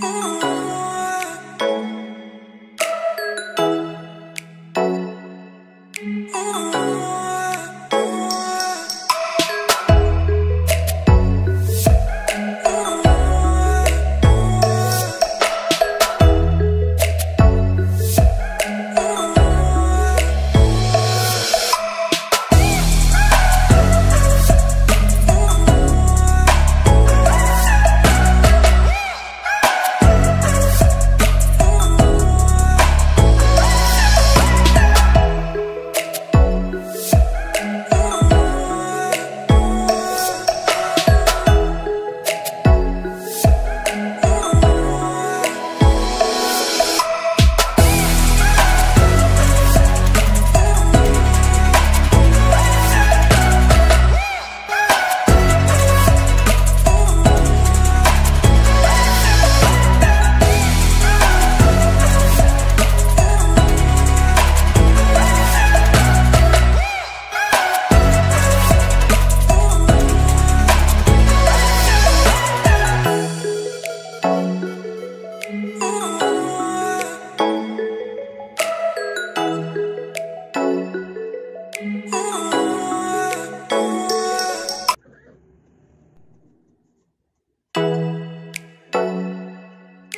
Oh.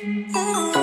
Oh.